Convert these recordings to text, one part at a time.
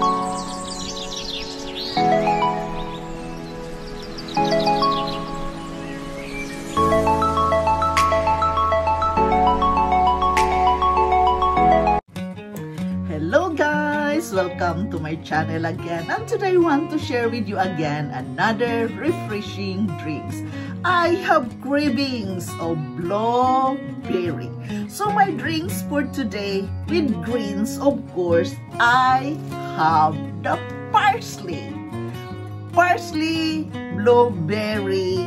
Hello Welcome to my channel again and today I want to share with you again another refreshing drinks. I have cravings of blueberry. So my drinks for today with greens of course I have the parsley. Parsley, blueberry,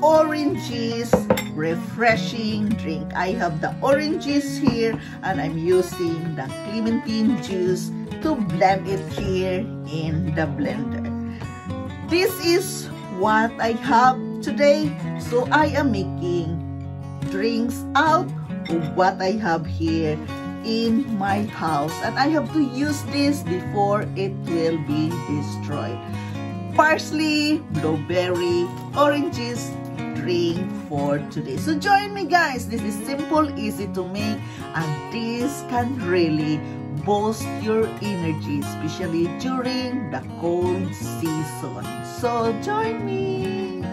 oranges, refreshing drink. I have the oranges here and I'm using the clementine juice to blend it here in the blender. This is what I have today. So I am making drinks out of what I have here in my house and I have to use this before it will be destroyed. Parsley, blueberry, oranges, drink for today. So join me guys. This is simple, easy to make and this can really boost your energy especially during the cold season. So join me.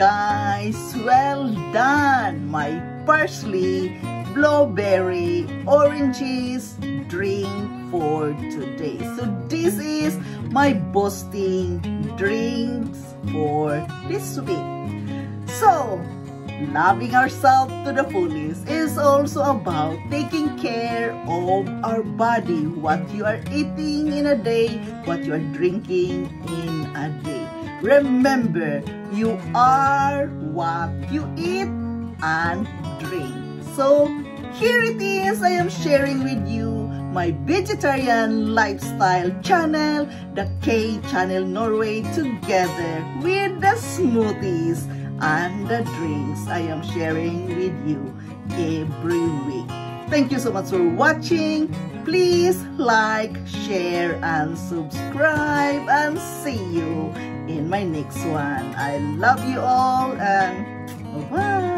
guys! Well done! My parsley, blueberry, oranges drink for today. So this is my boosting drinks for this week. So, loving ourselves to the fullest is also about taking care of our body, what you are eating in a day, what you are drinking in a day. Remember, you are what you eat and drink. So, here it is, I am sharing with you my vegetarian lifestyle channel, the KE Channel Norway, together with the smoothies and the drinks I am sharing with you every week. Thank you so much for watching. Please like, share, and subscribe. And see you in my next one. I love you all and bye-bye.